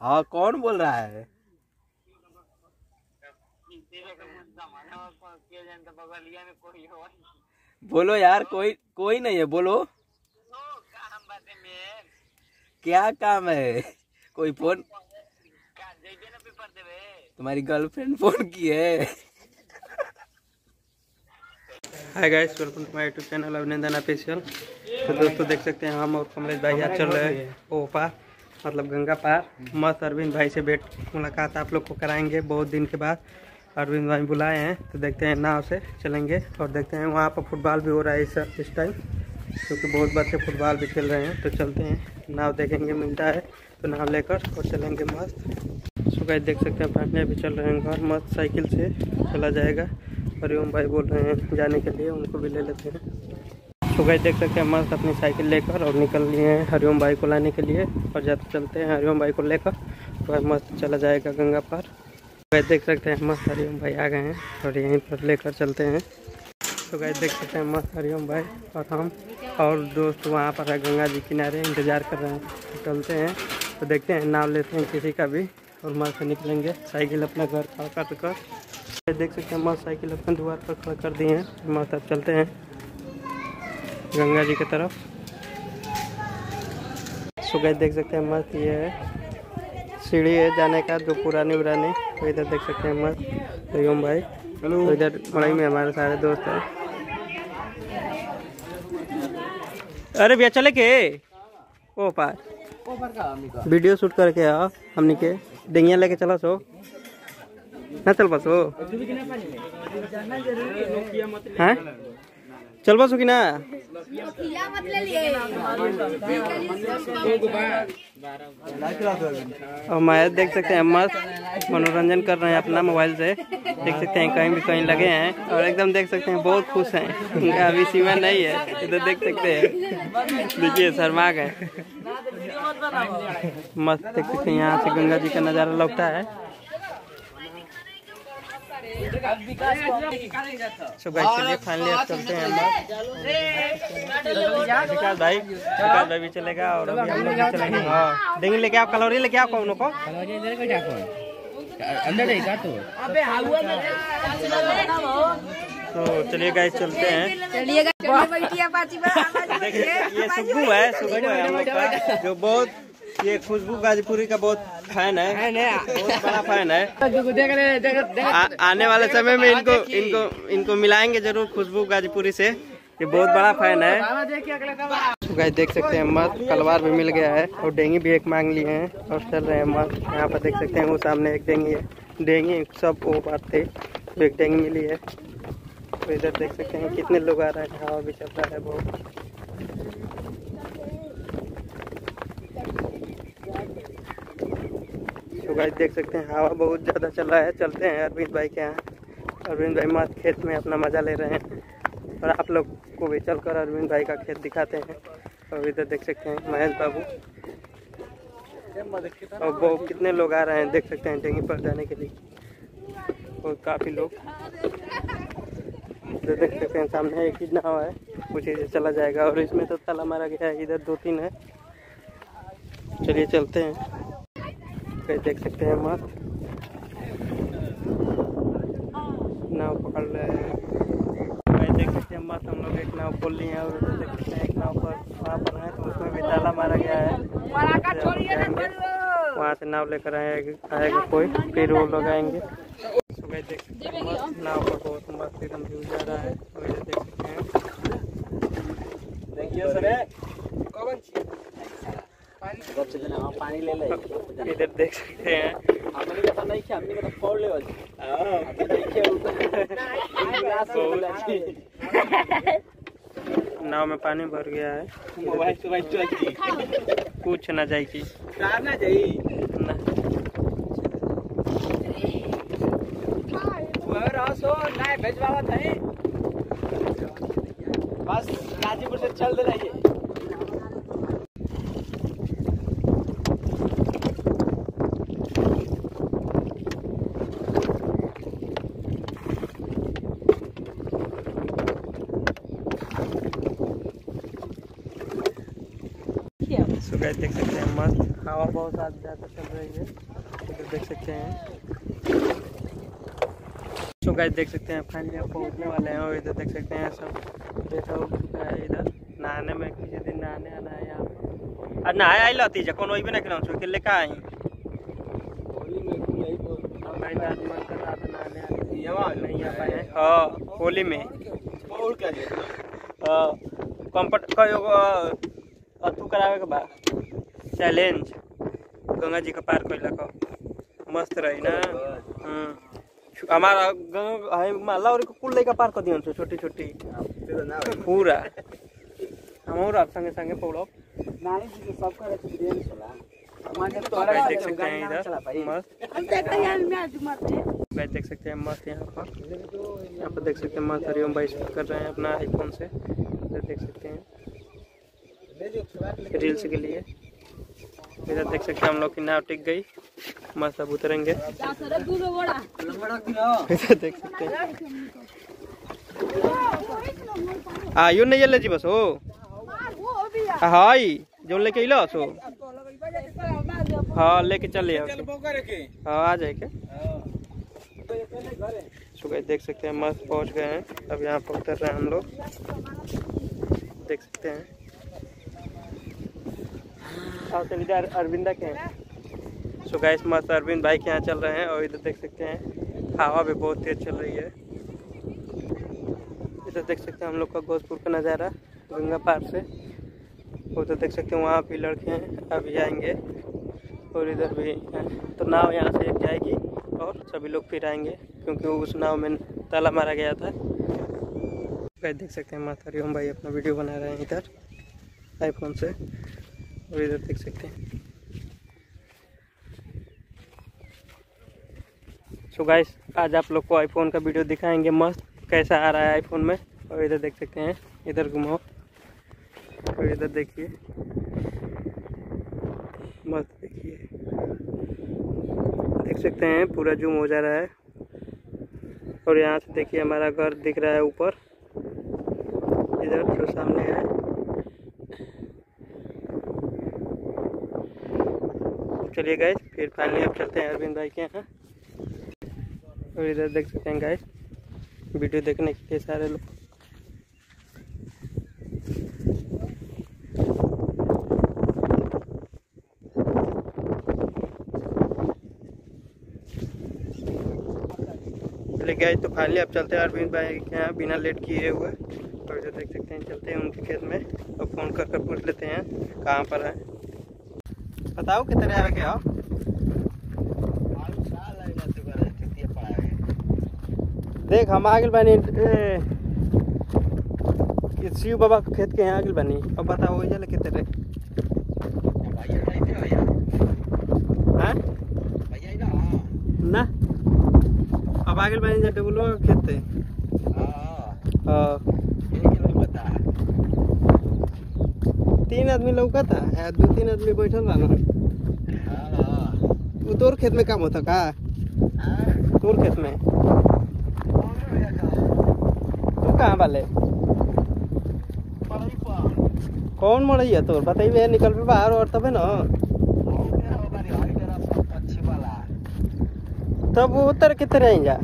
हाँ कौन बोल रहा है? बोलो यार, कोई कोई नहीं है, बोलो। क्या काम है? कोई फ़ोन? तुम्हारी गर्लफ्रेंड फ़ोन की है। Hi guys welcome to my YouTube channel Abhinandan official तो दोस्तों, देख सकते हैं, हम और कमलेश भाई आज चल रहे हैं ओ पार मतलब गंगा पार। मस्त अरविंद भाई से भेंट, मुलाकात आप लोग को कराएँगे बहुत दिन के बाद। अरविंद भाई बुलाए हैं तो देखते हैं नाव से चलेंगे और देखते हैं वहाँ पर फुटबॉल भी हो रहा है इस इस टाइम क्योंकि बहुत बच्चे फुटबॉल भी खेल रहे हैं। तो चलते हैं, नाव देखेंगे, मिलता है तो नाव लेकर और चलेंगे मस्त। सुबह देख सकते हैं पढ़ने भी चल रहे हैं घर, मस्त साइकिल से चला जाएगा। हरिओम भाई बोल रहे हैं, जाने के लिए उनको भी ले लेते हैं। सुबह देख सकते हैं, मस्त अपनी साइकिल लेकर और निकल लिए हैं हरिओम भाई को लाने के लिए और जाते चलते हैं हरिओम भाई को लेकर। तो मस्त चला जाएगा गंगा पार। गाय देख सकते हैं, मस्त हरिओम भाई आ गए हैं और यहीं पर लेकर चलते हैं। तो गाय देख सकते हैं, मस्त हरिओम भाई और हम और दोस्त वहाँ पर है गंगा जी किनारे, इंतज़ार कर रहे हैं। तो चलते हैं तो देखते हैं नाम लेते हैं किसी का भी और मस्त निकलेंगे। साइकिल अपना घर खड़ा कर कर। देख सकते हैं, मस्त साइकिल अपने द्वार पर खड़ा कर दिए हैं। मस्त, अब चलते हैं। गंगा जी की तरफ़। सो देख सकते हैं मस्त ये है। सीढ़ी है जाने का जो पुरानी पुरानी। तो इधर देख सकते हैं मस्त। हरिओम भाई। हेलो तो इधर मड़ई में हमारे सारे दोस्त हैं। अरे भैया चले के? ओ पार। वीडियो शूट करके आओ हमनी के डेंगिया लेके चला सो। ना चल बसो हैं? चल बसो कि ना और मैं देख सकते हैं मस्त मनोरंजन कर रहे हैं अपना मोबाइल से। देख सकते हैं, कहीं भी कहीं लगे हैं और एकदम देख सकते हैं, बहुत खुश हैं। अभी सीमा नहीं है, इधर देख सकते हैं। देखिए, शर्मा गए। मस्त देख सकते हैं, यहाँ से गंगा जी का नज़ारा लगता है। सो गाइस चलिए फाइनली अब चलते हैं। हम विकास भाई विकास भाई भी चलेगा और अभी हम लोग भी चलेंगे हाँ देंगे लेके आओ कलोरी लेके आओ कौन को अंदर ही का तो तो चलिए गाइस चलते हैं चलिए बैठिए। अपाची पर आवाज़ देखिए ये सुग्गू है सुग्गू है जो बहुत ये खुशबू गाजीपुरी का बहुत फ़ैन है। बहुत बड़ा फ़ैन है। आ, आने वाले समय में इनको इनको इनको मिलाएँगे ज़रूर खुशबू गाजीपुरी से। ये बहुत बड़ा फ़ैन है। का तो गाइस देख सकते हैं मस्त कलवार भी मिल गया है और डेंगी भी एक मांग लिए हैं और चल रहे हैं मस्त यहाँ पर देख सकते हैं वो सामने एक डेंगी है। डेंगी सब वो बात थे तो एक डेंगी मिली है। तो इधर देख सकते हैं कितने लोग आ रहे हैं हवा भी चल रहा है बहुत। गाइस देख सकते हैं, हवा बहुत ज़्यादा चल रहा है। चलते हैं अरविंद भाई के यहाँ। अरविंद भाई मस्त खेत में अपना मज़ा ले रहे हैं। और आप लोग को भी चलकर अरविंद भाई का खेत दिखाते हैं। और इधर देख सकते हैं महेश बाबू। और वो कितने लोग आ रहे हैं देख सकते हैं डेंगी पर जाने के लिए। और काफ़ी लोग। देख सकते हैं, सामने एक ही नाव है। कुछ इधर चला जाएगा और इसमें तो ताला मारा गया है, इधर दो तीन है। चलिए चलते हैं। फिर देख सकते हैं मस्त नाव पकड़ रहे हैं देख सकते हैं मस्त हम लोग एक नाव खोल लिए हैं और उधर देख सकते हैं एक नाव पर वहाँ पर है तो उसमें भी ताला मारा गया है। वहाँ से नाव लेकर आएगा आएगा कोई फिर वो लोग आएँगे। तो भाई देख सकते हैं मस्त नाव पर बहुत मस्त एकदम व्यू जा रहा है। और इधर देख सकते हैं। देखिए सर पानी ले ले इधर देख सकते हैं। हमने नहीं हमने नाव में पानी भर गया है। मोबाइल से चल कुछ ना जाए की ना। ना थे बस गाजीपुर से चल दे रही है। सो गाइस देख सकते हैं मस्त। हवा बहुत ज़्यादा चल रही है। इधर देख सकते हैं। सो गाइस देख सकते हैं फाइनली आप पहुँचने वाले हैं और इधर देख सकते हैं सब बैठा हो चुका है इधर। नहाने में किसी दिन नहाने आना है यहाँ पर। और नहाए आई लती जा कौन वही भी नहीं खिलाऊँ के आई आने के लिए, यहाँ नहीं आ पाए। हैं। हाँ होली में। और क्या जे कंपट का एगो अथू करावे के बा। चैलेंज गंगा जी का पार कैला का मस्त रही ना। हमारा गंगा है माला और कुल लेकर पार कर दियन छोटी छोटी पूरा हम और आप संगे संगे पौड़ब नानी जी के सबका एक्सपीरियंस होला हमारे गाइस देख सकते हैं इधर मस्त हैं है गाइस देख सकते हैं मस्त यहाँ पर यहाँ पर देख सकते हैं मस्त हरिओम भाई शूट कर रहे हैं अपना आईफोन से देख सकते हैं रील्स के लिए इधर देख सकते हैं हम लोग की नाव टिक गई। मस्त अब उतरेंगे। इधर देख सकते हैं। यो नहीं ले जी बस हो हाई जो लेके इलो, सो। हाँ लेके चल हाँ आ जाए क्या? सो देख सकते हैं, मस्त पहुँच गए हैं। अब यहाँ पर उतर रहे हैं हम लोग। देख सकते हैं। अरविंदा के हैं। सो गाइस मस्त अरविंद भाई के यहाँ चल रहे हैं और इधर देख सकते हैं, हवा भी बहुत तेज चल रही है। इधर देख सकते हैं हम लोग का गोजपुर का नज़ारा, गंगा पार से। उधर देख सकते हैं वहाँ भी लड़के हैं, अभी आएँगे और इधर भी तो नाव यहाँ से जाएगी और सभी लोग फिर आएँगे, क्योंकि उस नाव में ताला मारा गया था। देख सकते हैं माता हरिओम भाई अपना वीडियो बना रहे हैं इधर आईफोन से। और इधर देख सकते हैं। सो गाइस आज आप लोग को आईफोन का वीडियो दिखाएँगे मस्त, कैसा आ रहा है आईफोन में। और इधर देख सकते हैं, इधर घुमाओ। और इधर देखिए। मस्त देखिए। देख सकते हैं, पूरा जूम हो जा रहा है। और यहाँ से देखिए, हमारा घर दिख रहा है ऊपर। इधर जो सामने है चलिए गाइस फिर फाइनली अब चलते हैं अरविंद भाई के यहाँ। और इधर देख सकते हैं गाइस वीडियो देखने के लिए सारे लोग। गए तो फाइनली अब चलते हैं अरविंद भाई के यहाँ, बिना लेट किए हुए। और इधर देख सकते हैं, चलते हैं उनके खेत में। और फ़ोन कर कर पूछ लेते हैं, कहाँ पर है। बताओ कितने आ गए आप देख, हम आगे बानी ये शिव बाबा के खेत के यहाँ आगे बानी। अब बताओ जले कितने हाँ? ना? अब आगे बानी जा डबलो खेत थे। हाँ तीन आदमी लौका था दो तीन आदमी बैठल रहा वो तोर खेत में काम होता का? तोर खेत में? तू कहाँ वाले कौन मरई है तोर? बताइए निकल पे बाहर और तबे ना? तब वो उतर के तरह ही जा?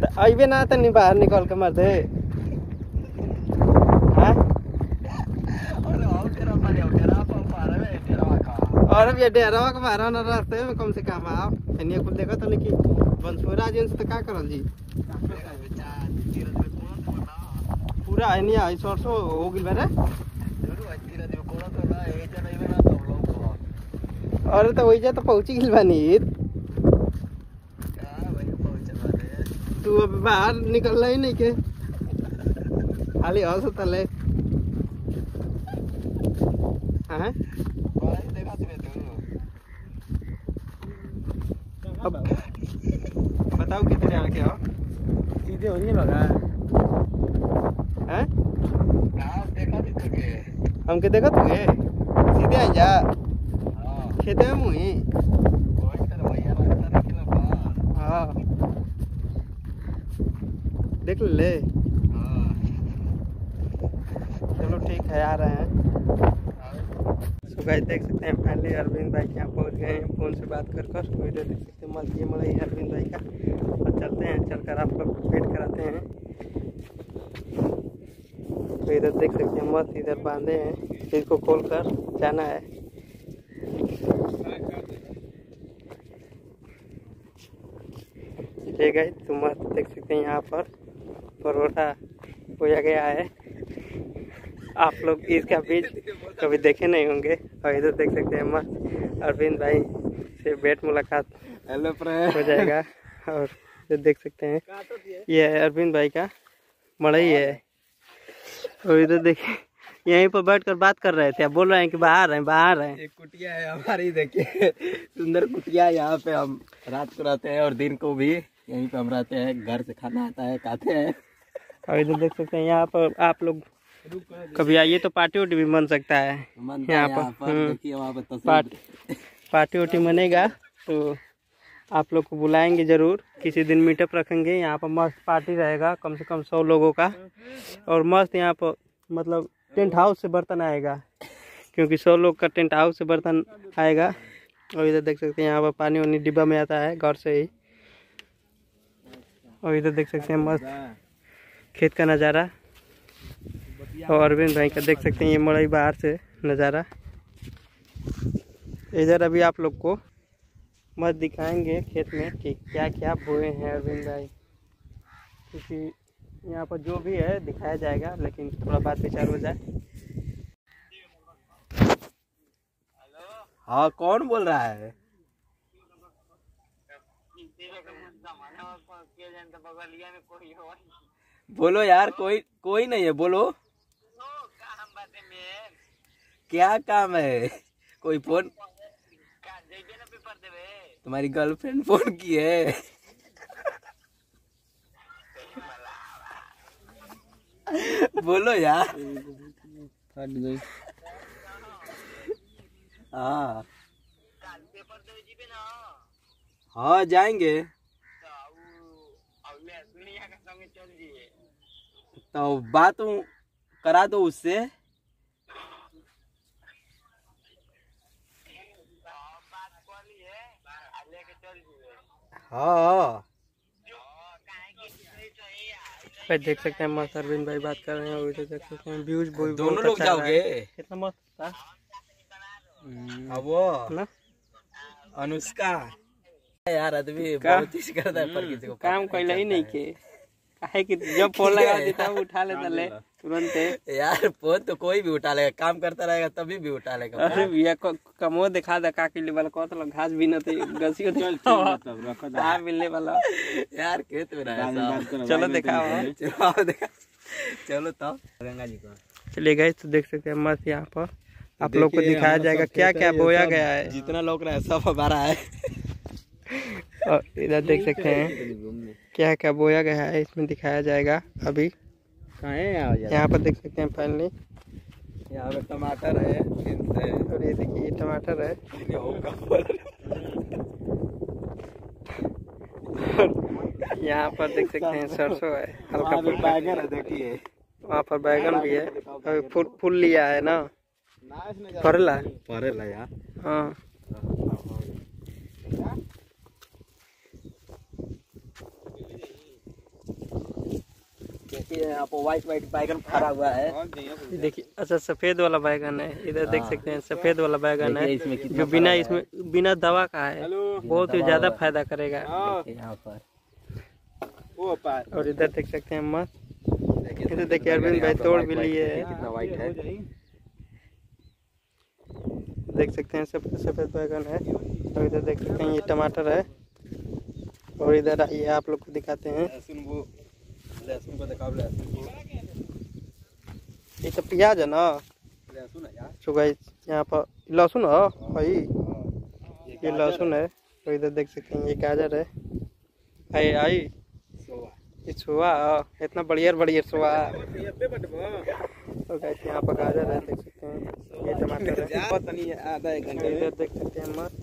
त अइबे ना तनी बाहर निकल के मर दे। और अब ये डेरा के बाहर ना रास्ते में कम से कम आओ। एनिया कुल देखो तो कि बंसुरा जिन से का करल जी? पूरा एनिया सरसो हो गेल बारे अरे तो वही जा तो पहुँची गेल बानी। तू अब बाहर निकल ही नहीं के। खाली हंस तले हाँ अब बताओ कितने आके हो सीधे हो नहीं लगा हैं हमके देखो तुगे सीधे आ जा खेते में मुही हाँ देख ले चलो ठीक है आ रहे हैं सो गाइस देख सकते हैं फाइनली अरविंद भाई के यहाँ पहुँच गए हैं फ़ोन से बात कर कर इधर देख सकते हैं मस्त ये मड़ई अरविंद भाई का और चलते हैं चलकर आप लोग वेट कराते हैं तो इधर देख सकते हैं मस्त इधर बांधे हैं इसको खोल कर जाना है। ये गए तो मस्त देख सकते हैं यहाँ पर परोठा बोया गया है। आप लोग इसका बीज कभी देखे नहीं होंगे। और इधर देख सकते हैं मस्त अरविंद भाई से भेंट मुलाकात हेलो हो जाएगा। और इधर देख सकते हैं। ये है अरविंद भाई का मड़ई है। और इधर देखिए यहीं पर बैठ कर बात कर रहे थे। बोल रहे हैं कि बाहर हैं बाहर हैं। एक कुटिया है हमारी देखिए। सुंदर कुटिया है यहाँ पे हम रात को रहते हैं और दिन को भी यहीं पे हम रहते हैं। घर से खाना आता है खाते हैं। और इधर देख सकते हैं यहाँ पर आप लोग कभी आइए तो पार्टी वार्टी भी बन सकता है। यहाँ पर, यहाँ पर हम्म। पार्टी वार्टी बनेगा तो आप लोग को बुलाएँगे ज़रूर। किसी दिन मीटअप रखेंगे यहाँ पर मस्त पार्टी रहेगा कम से कम सौ लोगों का। और मस्त यहाँ पर मतलब टेंट हाउस से बर्तन आएगा। क्योंकि सौ लोग का टेंट हाउस से बर्तन आएगा। और इधर देख सकते हैं, यहाँ पर पानी वानी डिब्बा में आता है, घर से ही। और इधर देख सकते हैं, मस्त खेत का नज़ारा। और अरविंद भाई का देख सकते हैं, ये मड़ई बाहर से नज़ारा। इधर अभी आप लोग को मत दिखाएँगे खेत में कि क्या क्या बोए हैं अरविंद भाई। क्योंकि यहाँ पर जो भी है, दिखाया जाएगा, लेकिन थोड़ा बात विचार हो जाए। हाँ कौन बोल रहा है? बोलो यार, कोई कोई नहीं है, बोलो। क्या काम है? कोई फ़ोन? तुम्हारी गर्लफ्रेंड फ़ोन की है। बोलो यार। हाँ। हाँ जाएँगे। तो बात करा दो उससे। हाँ। भाई देख सकते हैं मस्त अरविंद भाई बात कर रहे हैं और इधर देख सकते हैं व्यूज़ बहुत दोनों लोग अच्छा है। जाओगे कितना मस्त था। अब वो ना? अनुष्का। यार आदमी बहुत चीज़ करता है पर किसी को काम कोई ही नहीं के काहे कि जब फ़ोन लगा देता है उठा लेता ले तुरंत यार फ़ोन तो कोई भी उठा लेगा काम करता रहेगा तभी भी उठा लेगा। अरे भैया कमो दिखा दे का के लिए वाला कहत लग घास भी न थे गसियो चल आ मिलने वाला। यार खेत में रहा चलो दिखाओ। चलो देखा। चलो तो गंगा जी को। चलिए गए तो देख सकते हैं मस्त यहाँ पर। आप लोग को दिखाया जाएगा क्या क्या बोया गया है। जितना लोग रहा है सब हमारा है। और इधर देख सकते हैं। क्या क्या बोया गया है इसमें दिखाया जाएगा अभी। कहाँ यहाँ यहाँ पर देख सकते हैं फाइनली यहाँ पे टमाटर है और ये देखिए टमाटर है। यहाँ पर देख सकते हैं सरसों है हल्का बैगन है देखिए। वहाँ पर बैगन भी है। अभी फूल फूल लिया है ना। फरला परेला यार। हाँ। यहाँ पे व्हाइट व्हाइट बैगन फरा हुआ है। देखिए अच्छा सफ़ेद वाला बैगन है। इधर देख सकते हैं सफ़ेद वाला बैगन है। इसमें जो बिना इसमें बिना दवा का है बहुत ही ज़्यादा फ़ायदा करेगा। यहाँ पर। और इधर देख सकते हैं मस्त। इधर देखिए अरविंद भाई तोड़ भी लिए है। कितना व्हाइट है। देख सकते हैं सब सफ़ेद बैगन है। और इधर देख सकते हैं ये टमाटर है। और इधर आइए आप लोग को दिखाते हैं। लहसुन को दिखाओ लहसुन को। ये सब प्याज है ना। लहसुन है यार। सो गाइस यहाँ पर। लहसुन है? भाई ये लहसुन है। और इधर देख सकते हैं ये गाजर है। आई आई ये छुआ इतना बढ़िया बढ़िया छुआ और गाइस यहाँ पर गाजर है देख सकते हैं। ये टमाटर है। आधा एक और इधर देख सकते हैं मस्त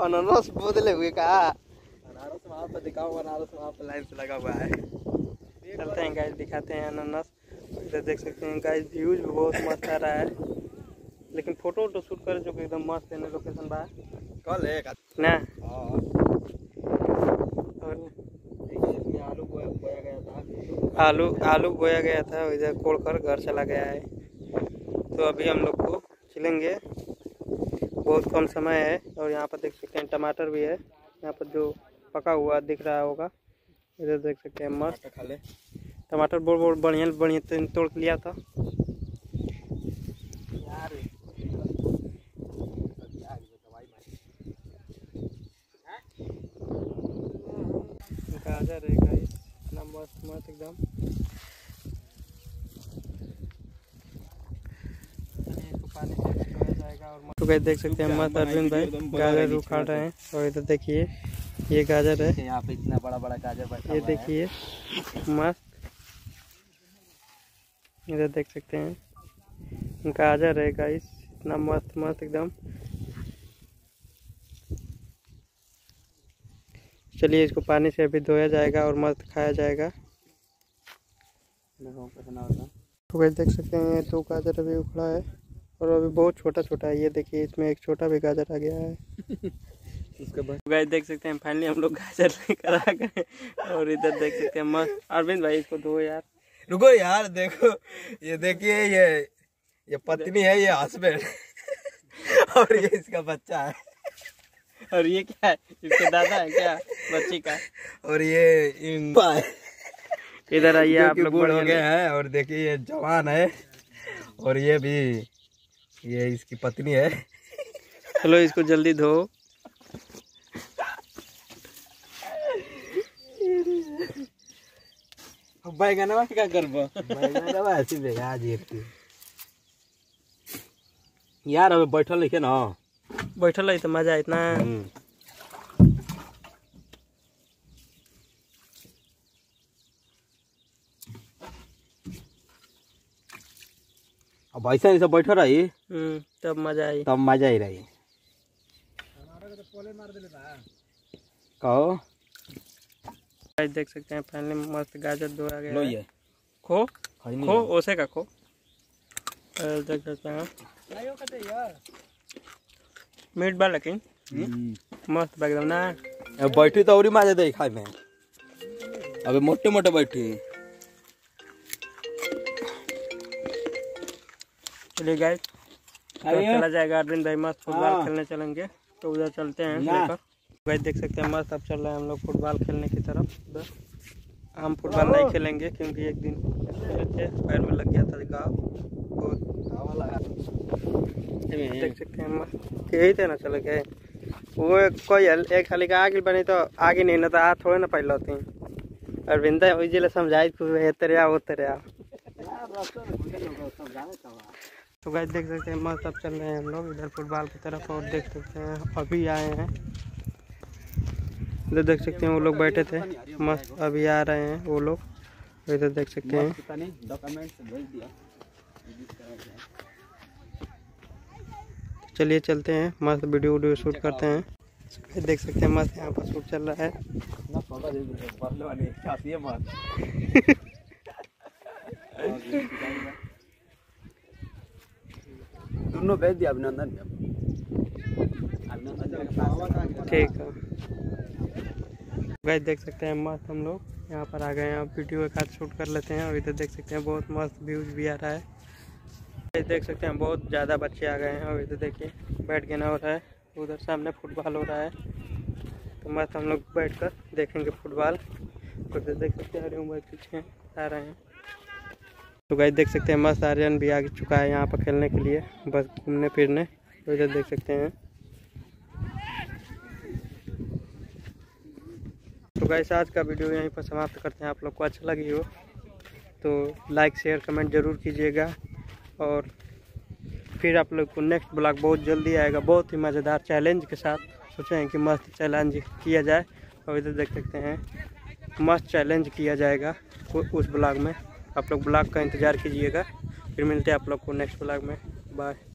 अनानास बोदले हुए का अनारस वहाँ पे दिखाओ अनारस वहाँ पे लाइन से लगा हुआ है। चलते हैं गाइस दिखाते हैं अनानास। इधर देख सकते हैं गाइस व्यूज़ भी बहुत मस्त आ रहा है। लेकिन फ़ोटो वोटो शूट करे जो कि एकदम मस्त है लोकेशन बा कल है ना? और आलू बोया बोया गया था आलू आलू बोया गया था इधर कोड़ कर घर चला गया है। तो अभी हम लोग को छिलेंगे बहुत कम समय है और यहाँ पर देख सकते हैं टमाटर भी है। यहाँ पर जो पका हुआ दिख रहा होगा। इधर देख सकते हैं मस्त। खा ले। टमाटर बहुत बहुत बढ़िया बढ़िया तोड़ के लिया था। गाजर है गाइस इतना मस्त मस्त एकदम। तो गाइस देख सकते हैं मस्त अरविंद भाई गाजर उखाड़ रहे हैं। और इधर देखिए ये गाजर है। यहाँ पे इतना बड़ा बड़ा गाजर बैठा ये देखिए मस्त। इधर देख सकते हैं। गाजर है गाइस इतना मस्त मस्त एकदम। चलिए इसको पानी से अभी धोया जाएगा और मस्त खाया जाएगा। तो गाइस देख सकते हैं दो गाजर अभी उखड़ा है और अभी बहुत छोटा छोटा है। ये देखिए इसमें एक छोटा भी गाजर आ गया है। उसके बाद। तो गाइस देख सकते हैं फाइनली हम लोग गाजर लेकर आ गए। और इधर देख सकते हैं मस्त। अरविंद भाई इसको दो यार। रुको यार देखो ये देखिए ये ये पत्नी है ये हस्बैंड और ये इसका बच्चा है। और ये क्या है? इसके दादा है क्या? बच्ची का। और ये इन इधर आइए आप लोग बूढ़ हो गए हैं और देखिए ये जवान है। और ये भी ये इसकी पत्नी है। चलो इसको जल्दी धो। बैगनवा क्या करबो? बैगनवा ऐसी बेगा जी यार अबे बैठल लिखे ना। बैठल है तो मज़ा इतना अब ऐसा ऐसा बैठल रही हम्म, तब मज़ा आई तब मज़ा ही रही। कहो। गाइस देख सकते हैं फाइनली मस्त गाजर धोया गया है। खो? खो? ओसे का खो? देख सकते हैं। मीट बा लेकिन। हम्म। मस्त एकदम ना। अब बैठी तो और ही मज़ा दे खाए में। अबे मोटे मोटे बैठी। चलिए गाइस तो चला जाएगा अरविंद भाई मस्त फुटबॉल हाँ। खेलने चलेंगे तो उधर चलते हैं लेकर। गाइस देख सकते हैं मस्त अब चल रहे हैं हम लोग फुटबॉल खेलने की तरफ़। उधर हम फुटबॉल नहीं खेलेंगे क्योंकि एक दिन खेले थे पैर में लग गया था घाव बहुत देख सकते हैं मस्त। यही थे ना चले गए। वो कोई एक खाली का आगे बनी तो आगे नहीं ना तो आ थोड़े ना पहले होती अरविंद वही ज़िले समझाई तू तेरे आओ तेरे तो गाइस देख सकते हैं मस्त अब चल रहे हैं हम लोग इधर फुटबॉल की तरफ़ और देख सकते हैं अभी आए हैं। इधर देख सकते हैं वो लोग बैठे थे। मस्त अभी आ रहे हैं वो लोग। इधर देख सकते हैं। चलिए चलते हैं। मस्त वीडियो वीडियो शूट करते हैं। देख सकते हैं मस्त यहाँ पर शूट चल रहा है। दोनों भेज दिया अभिनंदन ठीक है। गाइस देख सकते हैं मस्त हम लोग। यहाँ पर आ गए हैं वीडियो एक हाथ शूट कर लेते हैं। और इधर देख सकते हैं बहुत मस्त व्यूज़ भी आ रहा है। गाइस देख सकते हैं बहुत ज़्यादा बच्चे आ गए हैं। और इधर देखिए, बैठ गेना हो रहा है। उधर सामने फुटबॉल हो रहा है। तो मस्त हम लोग बैठ कर देखेंगे फुटबॉल इधर देख सकते हैं, हरी उम्र पीछे आ रहे हैं। तो गाइस देख सकते हैं मस्त आर्यन भी आ चुका है यहाँ पर खेलने के लिए, बस घूमने फिरने तो इधर देख सकते हैं। तो गाइस आज का वीडियो यहीं पर समाप्त करते हैं। आप लोग को अच्छा लगी हो तो लाइक शेयर कमेंट ज़रूर कीजिएगा। और फिर आप लोग को नेक्स्ट ब्लॉग बहुत जल्दी आएगा, बहुत ही मज़ेदार चैलेंज के साथ। सोचे हैं कि मस्त चैलेंज किया जाए, और इधर देख सकते हैं, मस्त चैलेंज किया जाएगा उस ब्लॉग में। आप लोग ब्लॉग का इंतज़ार कीजिएगा, फिर मिलते हैं आप लोग को नेक्स्ट ब्लॉग में। बाय